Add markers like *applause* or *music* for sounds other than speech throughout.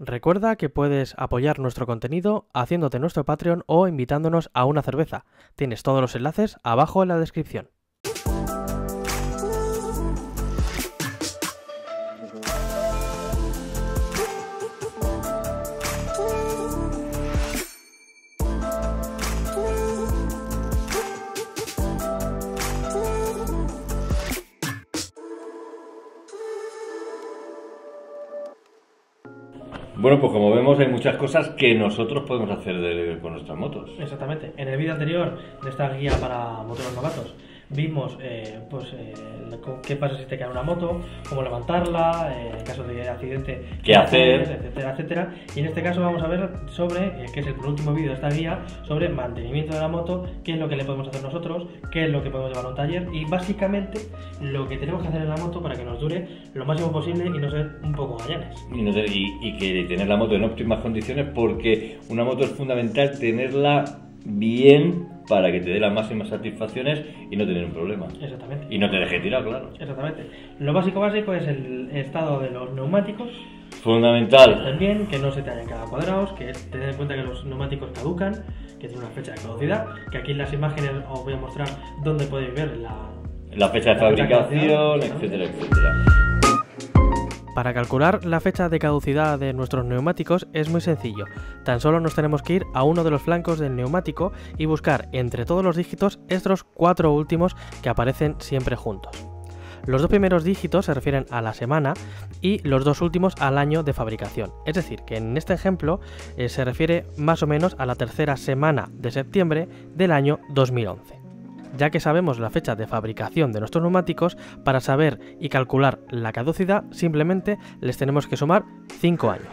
Recuerda que puedes apoyar nuestro contenido haciéndote nuestro Patreon o invitándonos a una cerveza. Tienes todos los enlaces abajo en la descripción. Bueno, pues como vemos hay muchas cosas que nosotros podemos hacer de- con nuestras motos. Exactamente. En el vídeo anterior de esta guía para moteros novatos vimos eh, pues, eh, qué pasa si te cae una moto, cómo levantarla, eh, en caso de accidente, ¿Qué hacer? etcétera, etcétera. Y en este caso vamos a ver sobre, que es el penúltimo vídeo de esta guía, sobre mantenimiento de la moto, qué es lo que le podemos hacer nosotros, qué es lo que podemos llevar a un taller y básicamente lo que tenemos que hacer en la moto para que nos dure lo máximo posible y no ser un poco gallanes. Y, no y que tener la moto en óptimas condiciones porque una moto es fundamental tenerla bien para que te dé las máximas satisfacciones y no tener un problema. Exactamente. Y no te deje tirado, claro. Exactamente. Lo básico básico es el estado de los neumáticos, Fundamental. bien, que no se te hayan quedado cuadrados, que es tener en cuenta que los neumáticos caducan, que tienen una fecha de caducidad, que aquí en las imágenes os voy a mostrar dónde podéis ver la... La fecha de La fecha de fabricación, caducidad, etcétera, etcétera. Para calcular la fecha de caducidad de nuestros neumáticos es muy sencillo. Tan solo nos tenemos que ir a uno de los flancos del neumático y buscar entre todos los dígitos estos cuatro últimos que aparecen siempre juntos. Los dos primeros dígitos se refieren a la semana y los dos últimos al año de fabricación. Es decir, que en este ejemplo eh, se refiere más o menos a la tercera semana de septiembre del año 2011 ya que sabemos la fecha de fabricación de nuestros neumáticos, para saber y calcular la caducidad simplemente les tenemos que sumar 5 años.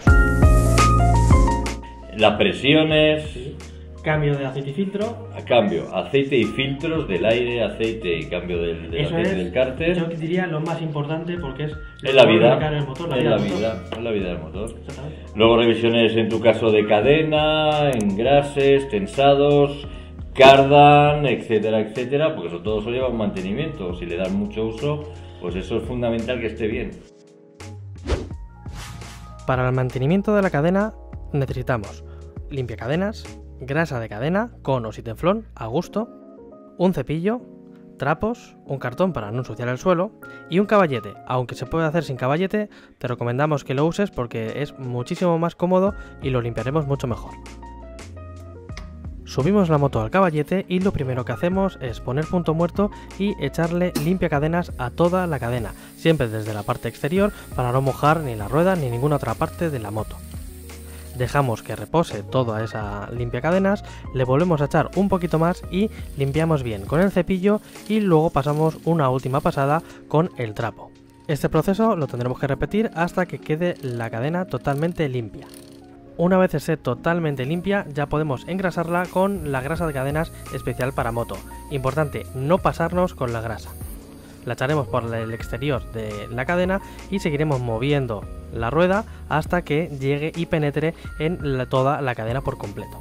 Las presiones, Cambio de aceite y filtro. a cambio, aceite y filtros del aire, aceite y cambio del, del Eso aceite es, del cárter. yo diría lo más importante porque es... la vida, marcar el motor, la es vida la del motor. vida, es la vida del motor. Exactamente. Luego revisiones en tu caso de cadena, engrases, tensados, cardan, etcétera, etcétera, porque eso todo eso lleva un mantenimiento. Si le das mucho uso, pues eso es fundamental que esté bien. Para el mantenimiento de la cadena necesitamos limpiacadenas, grasa de cadena, conos y teflón a gusto, un cepillo, trapos, un cartón para no ensuciar el suelo y un caballete. Aunque se puede hacer sin caballete, te recomendamos que lo uses porque es muchísimo más cómodo y lo limpiaremos mucho mejor. Subimos la moto al caballete y lo primero que hacemos es poner punto muerto y echarle limpia cadenas a toda la cadena, siempre desde la parte exterior para no mojar ni la rueda ni ninguna otra parte de la moto. Dejamos que repose toda esa limpia cadenas, le volvemos a echar un poquito más y limpiamos bien con el cepillo y luego pasamos una última pasada con el trapo. Este proceso lo tendremos que repetir hasta que quede la cadena totalmente limpia. Una vez esté totalmente limpia, ya podemos engrasarla con la grasa de cadenas especial para moto. Importante, no pasarnos con la grasa. La echaremos por el exterior de la cadena y seguiremos moviendo la rueda hasta que llegue y penetre en toda la cadena por completo.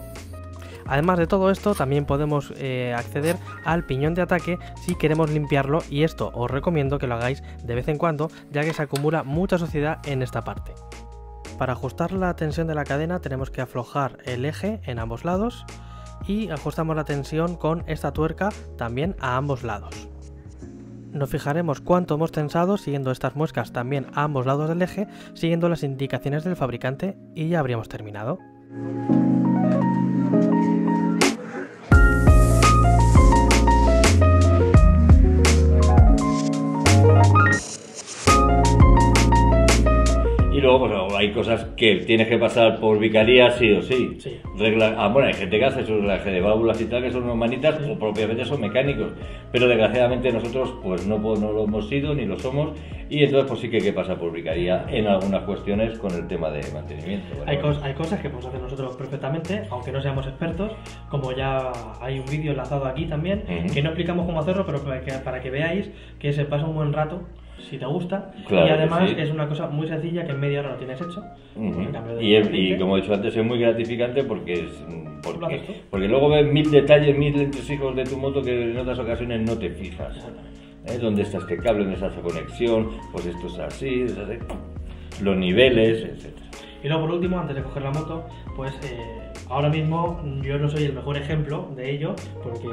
Además de todo esto, también podemos eh, acceder al piñón de ataque si queremos limpiarlo y esto os recomiendo que lo hagáis de vez en cuando ya que se acumula mucha suciedad en esta parte. Para ajustar la tensión de la cadena tenemos que aflojar el eje en ambos lados y ajustamos la tensión con esta tuerca también a ambos lados. Nos fijaremos cuánto hemos tensado siguiendo estas muescas también a ambos lados del eje, siguiendo las indicaciones del fabricante y ya habríamos terminado. Y luego, pues hay cosas que tienes que pasar por vicaría sí o sí. Sí. Regla- ah, bueno, hay gente que hace su reglaje de válvulas y tal, que son manitas o propiamente son mecánicos. Pero desgraciadamente nosotros, pues no, no lo hemos sido ni lo somos. Y entonces, pues sí que hay que pasar por vicaría en algunas cuestiones con el tema de mantenimiento. ¿vale? Hay, cos- hay cosas que podemos hacer nosotros perfectamente, aunque no seamos expertos, como ya hay un vídeo enlazado aquí también, Ujú. que no explicamos cómo hacerlo, pero para que, para que veáis que se pasa un buen rato, si te gusta, Claro y además sí. es una cosa muy sencilla que en media hora lo tienes hecho. Y, es- y aceite. como he dicho antes, es muy gratificante porque es, Lo porque, porque luego ves mil detalles, mil entresijos de tu moto que en otras ocasiones no te fijas. ¿Eh? ¿Dónde está este cable? ¿Dónde está esta conexión? Pues esto es así, es así. Los niveles, etcétera. Y luego por último, antes de coger la moto, pues eh, ahora mismo yo no soy el mejor ejemplo de ello, porque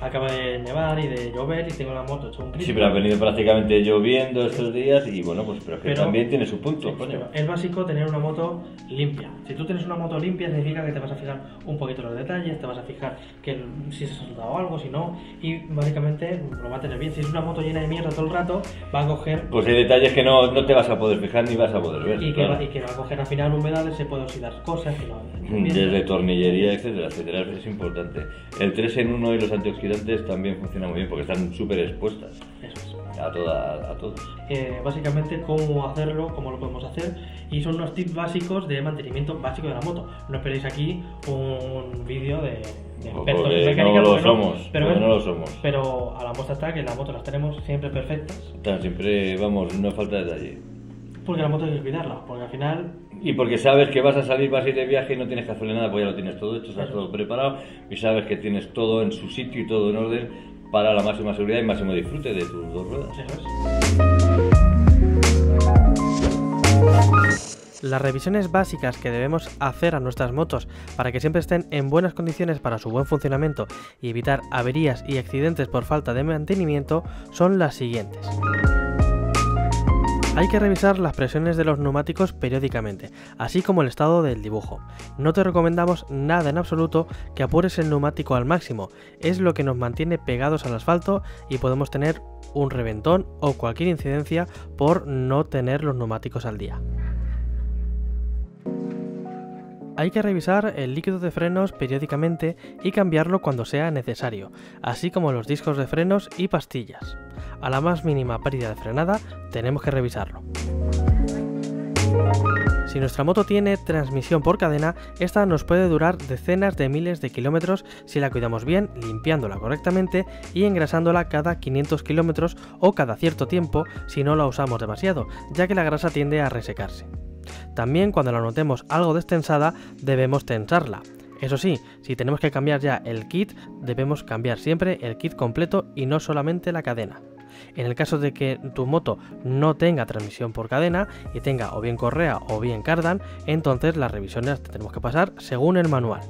acaba de nevar y de llover y tengo la moto hecho un Sí, pero ha venido prácticamente lloviendo estos días y bueno, pues pero que Pero- también tiene su punto, Sí, coño. es básico tener una moto limpia. Si tú tienes una moto limpia, significa que te vas a fijar un poquito los detalles, te vas a fijar que si se ha soltado algo, si no, y básicamente lo va a tener bien. Si es una moto llena de mierda todo el rato, va a coger Pues hay detalles que no, no te vas a poder fijar ni vas a poder ver. y que, va, y que va a coger al final humedades, se puede oxidar cosas. Que no, Desde tornillería, etcétera, etcétera, es importante. El 3 en 1 y los antioxidantes también funcionan muy bien porque están súper expuestas Eso es. a, toda, a todo. Eh, básicamente cómo hacerlo, cómo lo podemos hacer y son unos tips básicos de mantenimiento básico de la moto. No esperéis aquí un vídeo de, expertos en Porque mecánica, no lo somos, pero, no lo somos. pero a la muestra está que las motos las tenemos siempre perfectas Tan siempre, vamos, no falta detalle. Porque la moto hay que cuidarla, porque al final Y porque sabes que vas a salir, vas a ir de viaje y no tienes que hacerle nada, pues ya lo tienes todo hecho, estás todo preparado y sabes que tienes todo en su sitio y todo en orden para la máxima seguridad y máximo disfrute de tus dos ruedas. Las revisiones básicas que debemos hacer a nuestras motos para que siempre estén en buenas condiciones para su buen funcionamiento y evitar averías y accidentes por falta de mantenimiento son las siguientes. Hay que revisar las presiones de los neumáticos periódicamente, así como el estado del dibujo. No te recomendamos nada en absoluto que apures el neumático al máximo, es lo que nos mantiene pegados al asfalto y podemos tener un reventón o cualquier incidencia por no tener los neumáticos al día. Hay que revisar el líquido de frenos periódicamente y cambiarlo cuando sea necesario, así como los discos de frenos y pastillas. A la más mínima pérdida de frenada tenemos que revisarlo. Si nuestra moto tiene transmisión por cadena, esta nos puede durar decenas de miles de kilómetros si la cuidamos bien, limpiándola correctamente y engrasándola cada 500 kilómetros o cada cierto tiempo si no la usamos demasiado, ya que la grasa tiende a resecarse. También cuando la notemos algo destensada debemos tensarla. Eso sí, si tenemos que cambiar ya el kit, debemos cambiar siempre el kit completo y no solamente la cadena. En el caso de que tu moto no tenga transmisión por cadena y tenga o bien correa o bien cardan, entonces las revisiones tenemos que pasar según el manual.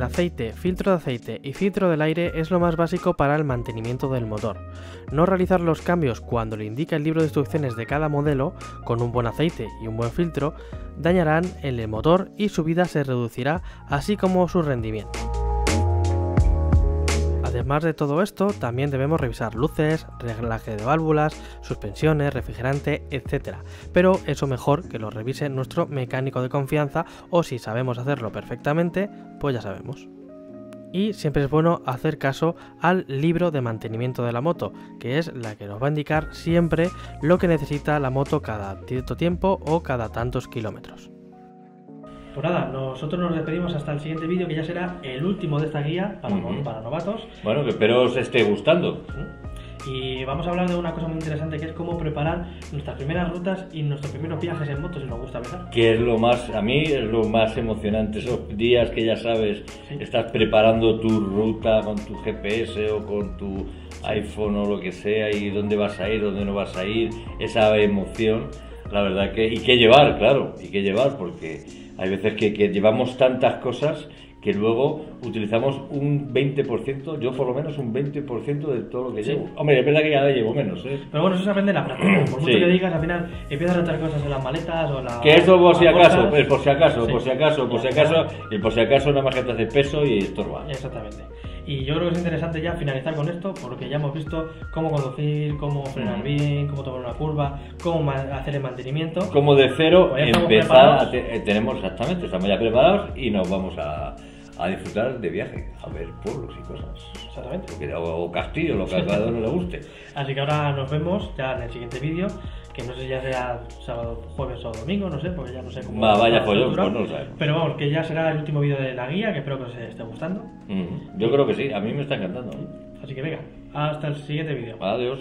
El aceite, filtro de aceite y filtro del aire es lo más básico para el mantenimiento del motor. No realizar los cambios cuando le indica el libro de instrucciones de cada modelo, con un buen aceite y un buen filtro, dañarán el motor y su vida se reducirá, así como su rendimiento. Además de todo esto, también debemos revisar luces, reglaje de válvulas, suspensiones, refrigerante, etc. Pero eso mejor que lo revise nuestro mecánico de confianza o si sabemos hacerlo perfectamente, pues ya sabemos. Y siempre es bueno hacer caso al libro de mantenimiento de la moto, que es la que nos va a indicar siempre lo que necesita la moto cada cierto tiempo o cada tantos kilómetros. Pues nada, nosotros nos despedimos hasta el siguiente vídeo que ya será el último de esta guía para, Ujú. para novatos. Bueno, que espero os esté gustando. Y vamos a hablar de una cosa muy interesante que es cómo preparar nuestras primeras rutas y nuestros primeros viajes en moto si nos gusta viajar. Que es lo más, a mí es lo más emocionante, esos días que ya sabes, Sí. estás preparando tu ruta con tu GPS o con tu iPhone o lo que sea y dónde vas a ir, dónde no vas a ir, esa emoción, la verdad que, y qué llevar, claro, y qué llevar, porque hay veces que, que llevamos tantas cosas que luego utilizamos un 20%, yo por lo menos un 20% de todo lo que Sí. llevo. Hombre, es verdad que cada llevo menos, ¿eh? Pero bueno, eso se aprende en la práctica. Por mucho Sí. que digas, al final empiezas a notar cosas en las maletas o la. Que esto por si acaso, pues por si acaso, Sí. por si acaso, por si acaso, y por si acaso nada más que te hace peso y estorba. Exactamente. Y yo creo que es interesante ya finalizar con esto, porque ya hemos visto cómo conducir, cómo frenar bien, cómo tomar una curva, cómo hacer el mantenimiento. Como de cero Pues empezar a te- eh, tenemos exactamente, estamos ya preparados y nos vamos a, a disfrutar de viaje, a ver pueblos y cosas. Exactamente. Porque- O, o castillo, lo que a cada uno le guste. *laughs* Así que ahora nos vemos ya en el siguiente vídeo, que no sé si ya será sábado, jueves o domingo, no sé, porque ya no sé cómo. Va, vaya estructurado. pues no lo sabemos. Pero vamos, que ya será el último vídeo de la guía, que espero que os esté gustando. Mm, Yo creo que sí, a mí me está encantando. Así que venga, hasta el siguiente vídeo. Adiós.